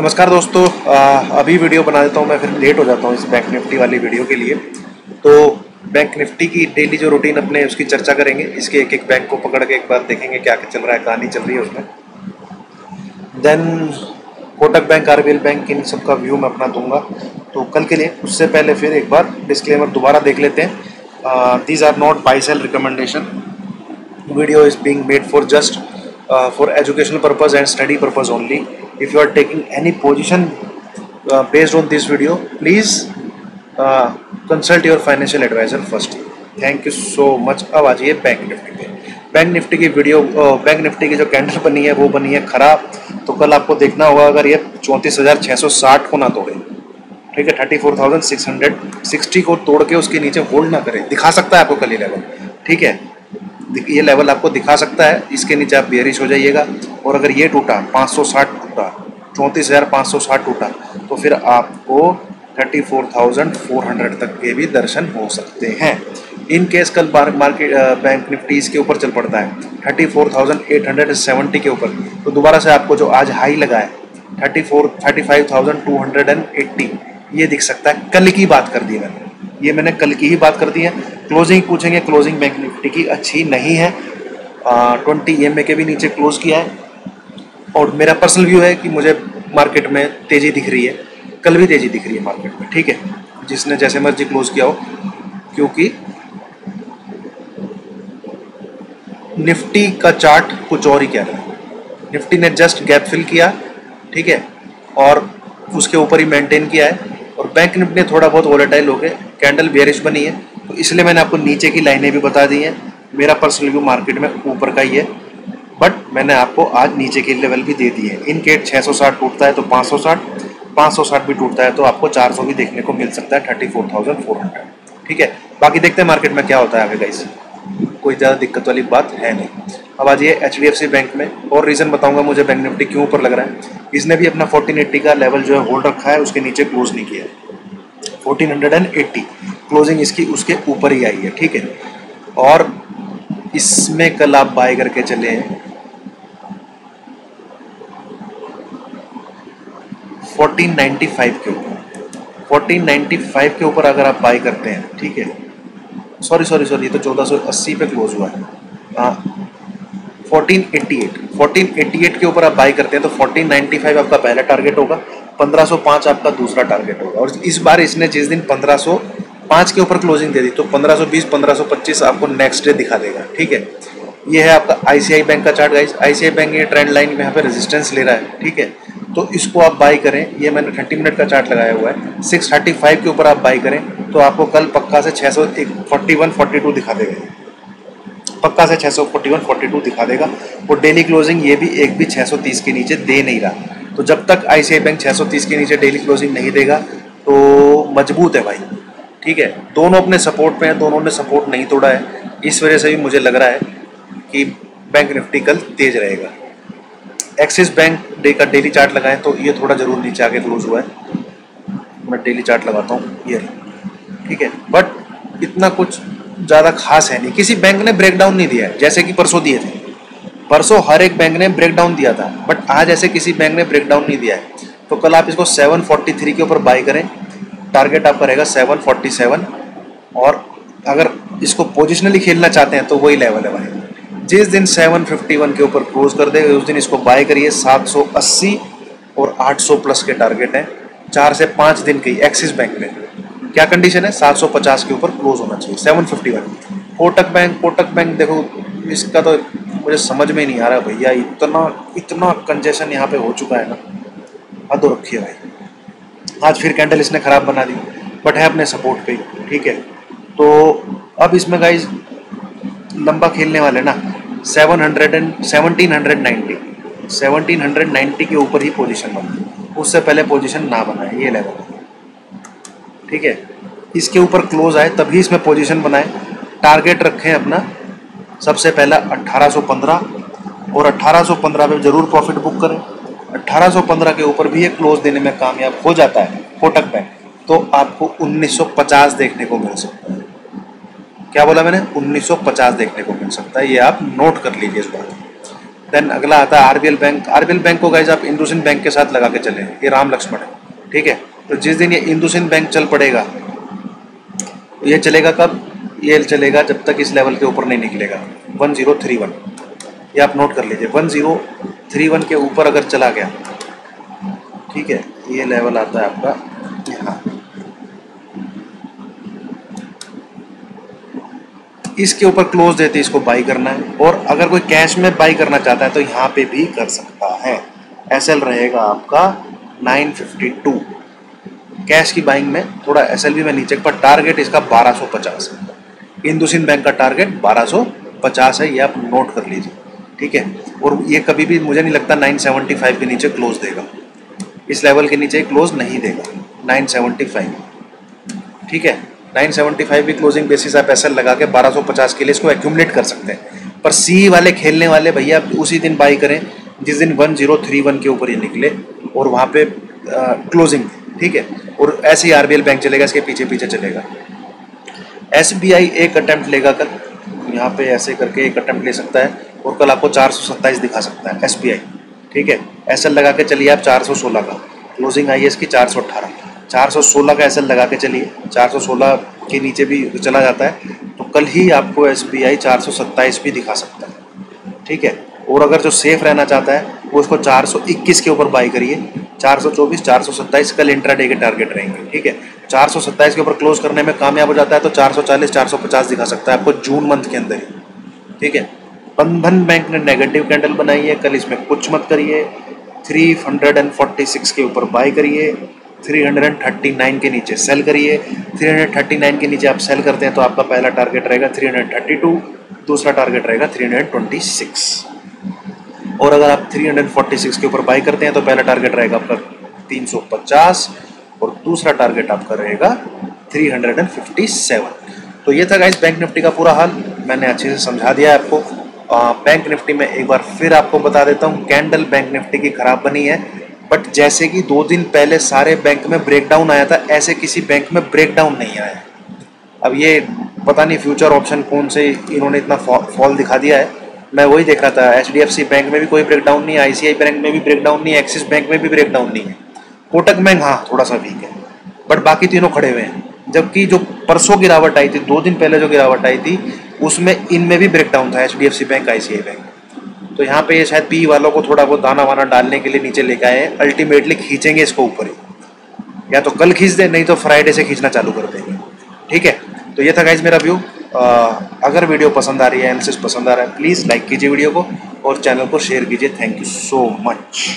नमस्कार दोस्तों अभी वीडियो बना देता हूँ, मैं फिर लेट हो जाता हूँ इस बैंक निफ्टी वाली वीडियो के लिए। तो बैंक निफ्टी की डेली जो रूटीन अपने, उसकी चर्चा करेंगे, इसके एक एक बैंक को पकड़ के एक बार देखेंगे क्या क्या चल रहा है, कहानी चल रही है उसमें। Then Kotak bank are bank, इन सब का व्यू मैं अपना दूँगा। तो कल के लिए, उससे पहले फिर एक बार डिस्क्लेमर दोबारा देख लेते हैं। These are not buy sell recommendation video is being made for just for educational purpose and study purpose only if you are taking any position uh, based on this video please uh, consult your financial advisor first. Thank you so much अब आ जाइए bank Nifty पे। Bank Nifty की video bank Nifty की जो candle बनी है वो बनी है खराब। तो कल आपको देखना होगा अगर ये चौंतीस हज़ार छः सौ साठ को ना तोड़े। ठीक है thirty four thousand six hundred sixty को तोड़ के उसके नीचे होल्ड ना करें। दिखा सकता है आपको कल ये लेवल ठीक है? ये लेवल आपको दिखा सकता है। इसके नीचे आप बेरिश हो जाइएगा। और अगर ये टूटा 560 टूटा, चौंतीस हज़ार पाँच सौ साठ टूटा तो फिर आपको thirty four thousand four hundred तक के भी दर्शन हो सकते हैं। इन केस कल मार्केट बैंक निफ्टी इसके ऊपर चल पड़ता है, thirty four thousand eight hundred seventy के ऊपर तो दोबारा से आपको जो आज हाई लगा है, thirty four, thirty five thousand two hundred and eighty, ये दिख सकता है। कल की बात कर दी मैंने, ये मैंने कल की ही बात कर दी है। क्लोजिंग पूछेंगे, क्लोजिंग बैंक निफ्टी की अच्छी नहीं है ट्वेंटी ई के भी नीचे क्लोज किया है और मेरा पर्सनल व्यू है कि मुझे मार्केट में तेज़ी दिख रही है। कल भी तेज़ी दिख रही है मार्केट में, ठीक है? जिसने जैसे मर्ज़ी क्लोज किया हो, क्योंकि निफ्टी का चार्ट कुछ और ही कह रहा है। निफ्टी ने जस्ट गैप फिल किया, ठीक है? और उसके ऊपर ही मेंटेन किया है। और बैंक निफ्टी ने थोड़ा बहुत वोलेटाइल हो गए कैंडल बेरिश बनी है। तो इसलिए मैंने आपको नीचे की लाइनें भी बता दी हैं। मेरा पर्सनल व्यू मार्केट में ऊपर का ही है। बट मैंने आपको आज नीचे के लेवल भी दे दिए इन केट 660 टूटता है तो 560 560 भी टूटता है तो आपको 400 भी देखने को मिल सकता है 34,400 ठीक है? बाकी देखते हैं मार्केट में क्या होता है आगे गाइस कोई ज़्यादा दिक्कत वाली बात है नहीं। अब आज ये एच बैंक में और रीज़न बताऊँगा मुझे बैंक निफ्टी क्यों ऊपर लग रहा है। इसने भी अपना फोर्टीन एट्टी का लेवल जो है होल्ड रखा है उसके नीचे क्लोज नहीं किया है। एट्टी क्लोजिंग इसकी उसके ऊपर ही आई है ठीक है? और इसमें कल आप बाय करके चले हैं 1495 के ऊपर। 1495 के ऊपर अगर आप बाई करते हैं, ठीक है? सॉरी सॉरी सॉरी ये तो 1480 पे क्लोज हुआ है। हाँ 1488 1488 के ऊपर आप बाई करते हैं तो 1495 आपका पहला टारगेट होगा 1505 आपका दूसरा टारगेट होगा। और इस बार इसने जिस दिन 1505 के ऊपर क्लोजिंग दे दी तो 1520 1525 आपको नेक्स्ट डे दिखा देगा, ठीक है? ये है आपका आईसीआई बैंक का चार्ट गाइस आईसीआई बैंक ये ट्रेंड लाइन यहाँ पे रेजिस्टेंस ले रहा है, ठीक है? तो इसको आप बाई करें। ये मैंने थर्टी मिनट का चार्ट लगाया हुआ है। सिक्स थर्टी फाइव के ऊपर आप बाई करें तो आपको कल पक्का से छः सौ फोर्टी वन फोर्टी टू दिखा देगा पक्का से छः सौ फोर्टी वन फोर्टी टू दिखा देगा। और डेली क्लोजिंग ये भी एक भी छः सौ तीस के नीचे दे नहीं रहा। तो जब तक आई बैंक छः सौ तीस के नीचे डेली क्लोजिंग नहीं देगा तो मज़बूत है भाई। ठीक है? दोनों अपने सपोर्ट पे हैं, दोनों ने सपोर्ट नहीं तोड़ा है। इस वजह से भी मुझे लग रहा है कि बैंक निफ्टी कल तेज रहेगा। एक्सिस बैंक डे का डेली चार्ट लगाएँ तो ये थोड़ा ज़रूर नीचे आके क्लोज हुआ है। मैं डेली चार्ट लगाता हूँ ये ठीक है? बट इतना कुछ ज़्यादा खास है नहीं। किसी बैंक ने ब्रेकडाउन नहीं दिया है, जैसे कि परसों दिए थे। परसों हर एक बैंक ने ब्रेकडाउन दिया था बट आज ऐसे किसी बैंक ने ब्रेकडाउन नहीं दिया है। तो कल आप इसको 743 के ऊपर बाई करें। टारगेट आपका रहेगा 747 और अगर इसको पोजिशनली खेलना चाहते हैं तो वही लेवल है भाई। जिस दिन 751 के ऊपर क्लोज कर देगा, उस दिन इसको बाय करिए 780 और 800 प्लस के टारगेट हैं। चार से पाँच दिन की एक्सिस बैंक में। क्या कंडीशन है? 750 के ऊपर क्लोज होना चाहिए 751 कोटक बैंक कोटक बैंक देखो, इसका तो मुझे समझ में नहीं आ रहा भैया, इतना इतना कंजेशन यहाँ पे हो चुका है ना। हद रखी है भाई। आज फिर कैंडल इसने ख़राब बना दी बट है अपने सपोर्ट पे ठीक है। तो अब इसमें गाइज़ लंबा खेलने वाले ना। Seven hundred and seventeen hundred ninety seventeen hundred ninety के ऊपर ही पोजीशन बना उससे पहले पोजीशन ना बनाए, ये लेवल ठीक है? इसके ऊपर क्लोज आए, तभी इसमें पोजीशन बनाए। टारगेट रखें अपना। सबसे पहला 1815 और 1815 पे ज़रूर प्रॉफिट बुक करें। 1815 के ऊपर भी ये क्लोज देने में कामयाब हो जाता है कोटक बैंक तो आपको 1950 देखने को मिल सकता है। क्या बोला मैंने? 1950 देखने को मिल सकता है। ये आप नोट कर लीजिए इस बात देन अगला आता है आरबीएल बैंक आरबीएल बैंक को गाइज़ आप इंदुसिन बैंक के साथ लगा के चले। ये राम लक्ष्मण है, ठीक है? तो जिस दिन ये इंदुसिंध बैंक चल पड़ेगा, ये चलेगा कब? ये चलेगा जब तक इस लेवल के ऊपर नहीं निकलेगा। One zero three one. ये आप नोट कर लीजिए। वन ज़ीरो थ्री वन के ऊपर अगर चला गया, ठीक है? ये लेवल आता है आपका यहाँ इसके ऊपर क्लोज देते इसको बाई करना है। और अगर कोई कैश में बाई करना चाहता है तो यहाँ पे भी कर सकता है। एस एल रहेगा आपका 952 कैश की बाइंग में थोड़ा एस एल भी में नीचे पर टारगेट इसका 1250 है इंदुसिन बैंक का टारगेट 1250 है, ये आप नोट कर लीजिए। ठीक है? और ये कभी भी मुझे नहीं लगता 975 के नीचे क्लोज देगा। इस लेवल के नीचे क्लोज नहीं देगा। 975 ठीक है? 975 भी क्लोजिंग बेसिस आप एस लगा के 1250 के लिए इसको एक्यूमुलेट कर सकते हैं। पर सी वाले खेलने वाले भैया उसी दिन बाई करें, जिस दिन 1031 के ऊपर ये निकले और वहाँ पे क्लोजिंग ठीक है? और ऐसे ही आरबीएल बैंक चलेगा, इसके पीछे पीछे चलेगा। एसबीआई एक अटैम्प्ट लेगा कल। यहाँ पे ऐसे करके एक अटैम्प्ट ले सकता है और कल आपको चार सौ सत्ताईस दिखा सकता है एसबीआई ठीक है? एस लगा के चलिए आप 416 का। क्लोजिंग आई है इसकी 418 416 का एस लगा के चलिए। 416 के नीचे भी चला जाता है। तो कल ही आपको एस बी आई भी दिखा सकता है। ठीक है? और अगर जो सेफ़ रहना चाहता है, वो उसको 421 के ऊपर बाई करिए। 424 427 कल इंट्राडे के टारगेट रहेंगे। ठीक है? 427 के ऊपर क्लोज करने में कामयाब हो जाता है तो 440 450 दिखा सकता है आपको जून मंथ के अंदर ही। ठीक है? बंधन बैंक ने नेगेटिव कैंडल बनाई है। कल इसमें कुछ मत करिए। 346 के ऊपर बाई करिए। 339 के नीचे सेल करिए। 339 के नीचे आप सेल करते हैं तो आपका पहला टारगेट रहेगा 332 दूसरा टारगेट रहेगा 326 और अगर आप 346 के ऊपर बाई करते हैं तो पहला टारगेट रहेगा आपका 350 और दूसरा टारगेट आपका रहेगा 357 तो ये था गाइस बैंक निफ्टी का पूरा हाल। मैंने अच्छे से समझा दिया आपको। बैंक निफ्टी में एक बार फिर आपको बता देता हूँ कैंडल बैंक निफ्टी की खराब बनी है। बट जैसे कि दो दिन पहले सारे बैंक में ब्रेकडाउन आया था, ऐसे किसी बैंक में ब्रेकडाउन नहीं आया अब ये पता नहीं फ्यूचर ऑप्शन कौन से इन्होंने इतना फॉल दिखा दिया है। मैं वही देख रहा था H D F C bank में भी कोई ब्रेकडाउन नहीं है आई बैंक में भी ब्रेकडाउन नहीं एक्सिस बैंक में भी ब्रेकडाउन नहीं है। कोटक बैंक हाँ थोड़ा सा वीक है। बट बाकी तीनों खड़े हुए हैं। जबकि जो परसों गिरावट आई थी, दो दिन पहले जो गिरावट आई थी, उसमें इनमें भी ब्रेकडाउन था H D F C bank आई सी आई बैंक तो यहाँ पे ये शायद पी वालों को थोड़ा बहुत दाना वाना डालने के लिए नीचे लेके आए हैं। अल्टीमेटली खींचेंगे इसको ऊपर। ही या तो कल खींच दे, नहीं तो फ्राइडे से खींचना चालू कर देंगे। ठीक है? तो ये था गाइज़ मेरा व्यू अगर वीडियो पसंद आ रही है एनालिसिस पसंद आ रहा है प्लीज़ लाइक कीजिए वीडियो को और चैनल को शेयर कीजिए। Thank you so much